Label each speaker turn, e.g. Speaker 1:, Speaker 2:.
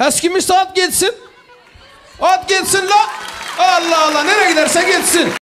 Speaker 1: Eskimisi at gitsin. At gitsin la. Allah Allah nereye giderse gitsin.